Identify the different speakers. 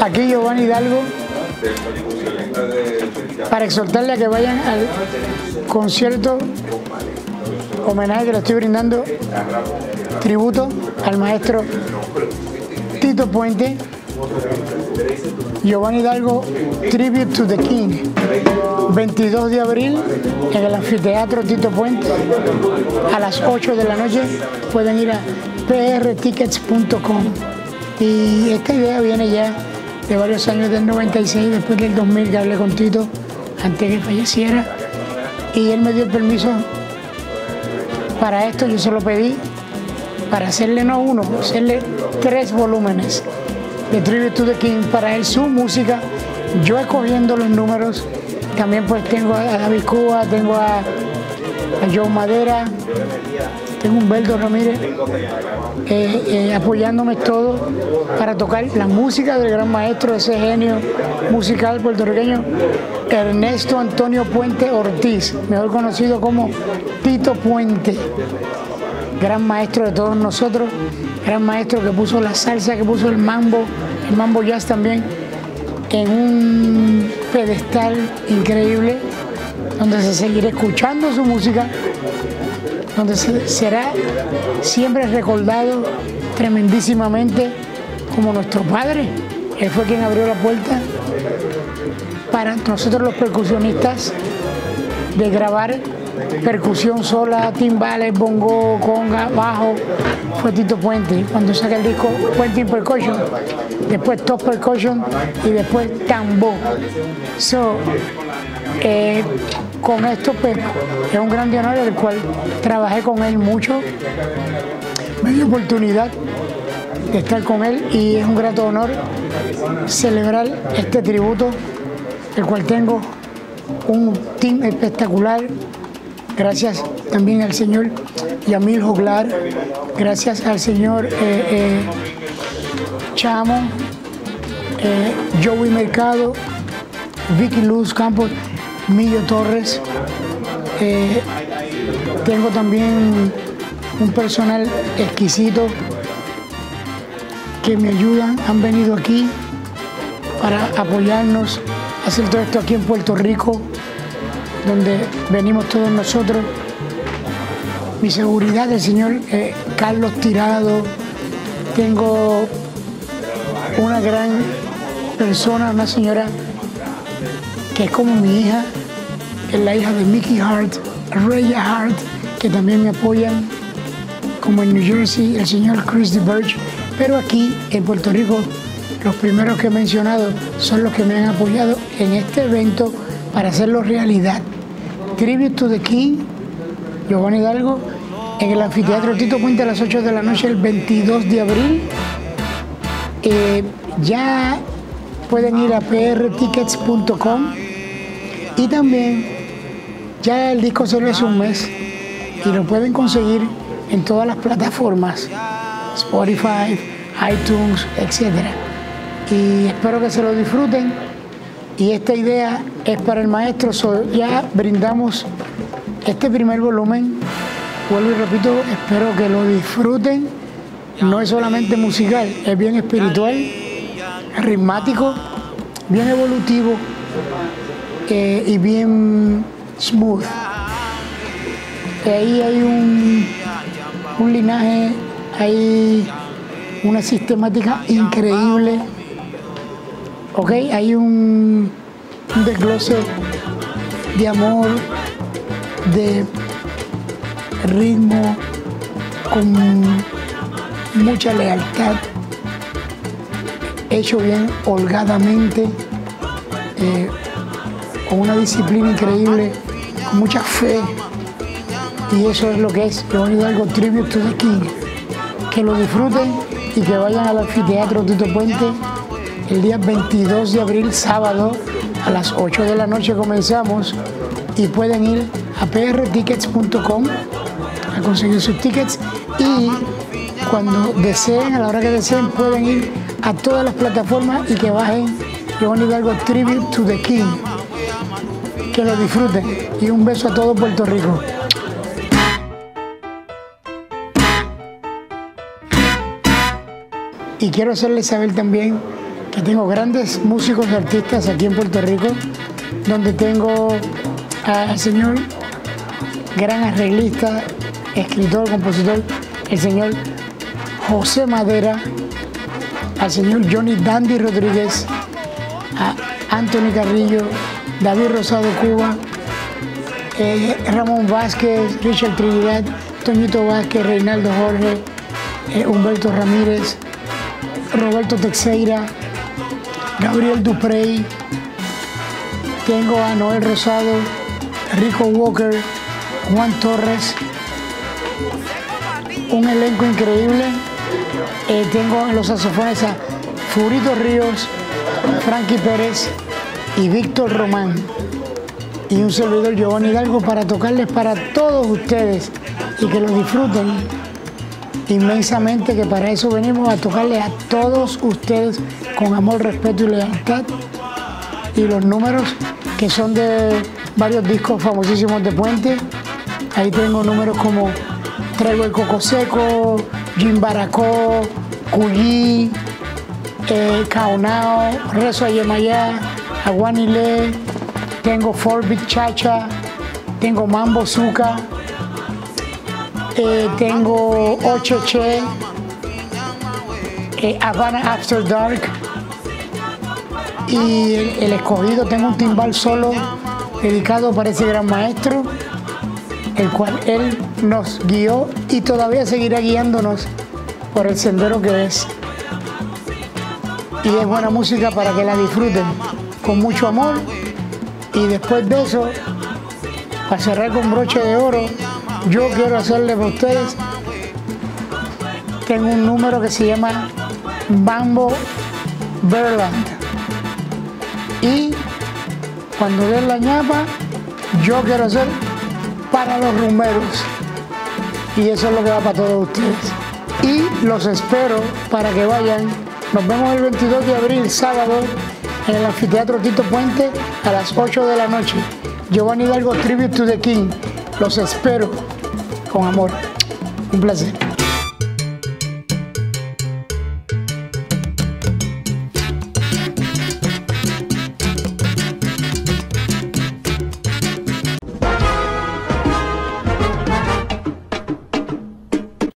Speaker 1: aquí Giovanni Hidalgo para exhortarle a que vayan al concierto homenaje que le estoy brindando tributo al maestro Tito Puente Giovanni Hidalgo Tribute to the King 22 de abril en el anfiteatro Tito Puente a las 8 de la noche pueden ir a prtickets.com y esta idea viene ya de varios años del 96 después del 2000 que hablé con Tito antes que falleciera. Y él me dio el permiso para esto yo se lo pedí para hacerle no uno, hacerle tres volúmenes. De Tribute to King para él su música, yo escogiendo los números, también pues tengo a David Cuba, tengo a, a Joe Madera, tengo Humberto Ramírez eh, eh, apoyándome todo para tocar la música del gran maestro, ese genio musical puertorriqueño, Ernesto Antonio Puente Ortiz, mejor conocido como Tito Puente, gran maestro de todos nosotros, gran maestro que puso la salsa, que puso el mambo, el mambo jazz también, en un pedestal increíble, donde se seguirá escuchando su música donde será siempre recordado tremendísimamente como nuestro padre. Él fue quien abrió la puerta para nosotros los percusionistas de grabar percusión sola, timbales, bongo, conga, bajo, fue Tito Puente. Cuando saca el disco Puente in Percussion, después Top Percussion y después Tambo. So, eh, con esto pues, es un gran honor el cual trabajé con él mucho, me dio oportunidad de estar con él y es un grato honor celebrar este tributo, el cual tengo un team espectacular, gracias también al señor Yamil Joglar, gracias al señor eh, eh, Chamo, eh, Joey Mercado, Vicky Luz Campos, Millo Torres. Tengo también un personal exquisito que me ayudan, han venido aquí para apoyarnos, hacer todo esto aquí en Puerto Rico, donde venimos todos nosotros. Mi seguridad, el señor eh, Carlos Tirado, tengo una gran persona, una señora que es como mi hija, es la hija de Mickey Hart, Raya Hart, que también me apoyan, como en New Jersey, el señor Chris DeBurge, pero aquí en Puerto Rico, los primeros que he mencionado son los que me han apoyado en este evento para hacerlo realidad. Tribute to the King, Giovanni Hidalgo, en el anfiteatro Tito Puente a las 8 de la noche el 22 de abril. Eh, ya pueden ir a prtickets.com y también ya el disco solo es un mes y lo pueden conseguir en todas las plataformas, Spotify, iTunes, etc. Y espero que se lo disfruten. Y esta idea es para el maestro. ya brindamos este primer volumen. Vuelvo y repito, espero que lo disfruten. No es solamente musical, es bien espiritual ritmático, bien evolutivo eh, y bien smooth. Ahí hay un linaje, hay una sistemática increíble. Ok, hay un, desglose de amor, de ritmo, con mucha lealtad hecho bien holgadamente, eh, con una disciplina increíble, con mucha fe. Y eso es lo que es Leonidas algo Tribute to the King. Que lo disfruten y que vayan al anfiteatro Tito Puente el día 22 de abril, sábado, a las 8 de la noche comenzamos y pueden ir a prtickets.com a conseguir sus tickets y cuando deseen, a la hora que deseen, pueden ir a todas las plataformas y que bajen Giovanni Hidalgo Tribute to the King. Que lo disfruten y un beso a todo Puerto Rico. Y quiero hacerles saber también que tengo grandes músicos y artistas aquí en Puerto Rico, donde tengo al señor gran arreglista, escritor, compositor, el señor José Madera, al señor Johnny Dandy Rodríguez, a Anthony Carrillo, David Rosado Cuba, eh, Ramón Vázquez, Richard Trinidad, Toñito Vázquez, Reinaldo Jorge, eh, Humberto Ramírez, Roberto Texeira, Gabriel Duprey, tengo a Noel Rosado, Rico Walker, Juan Torres, un elenco increíble. Eh, tengo en los saxofones a Furito Ríos, Frankie Pérez y Víctor Román. Y un servidor Giovanni Hidalgo para tocarles para todos ustedes y que lo disfruten inmensamente, que para eso venimos a tocarles a todos ustedes con amor, respeto y lealtad. Y los números que son de varios discos famosísimos de Puente. Ahí tengo números como Traigo el Coco Seco, Jim Baracó, Cuyí, eh, Caonao, Rezo a Yemayá, Aguanile, tengo Forbit Chacha, tengo Mambo Zuka, eh, tengo Ocheche, eh, Havana After Dark y el, el escogido tengo un timbal solo dedicado para ese gran maestro, el cual él nos guió y todavía seguirá guiándonos por el sendero que es. Y es buena música para que la disfruten con mucho amor. Y después de eso, para cerrar con broche de oro, yo quiero hacerle para ustedes, tengo un número que se llama Bambo Berland. Y cuando den la ñapa, yo quiero hacer para los rumberos. Y eso es lo que va para todos ustedes. Y los espero para que vayan. Nos vemos el 22 de abril, sábado, en el anfiteatro Tito Puente a las 8 de la noche. Giovanni Hidalgo Tribute to the King. Los espero con amor. Un placer.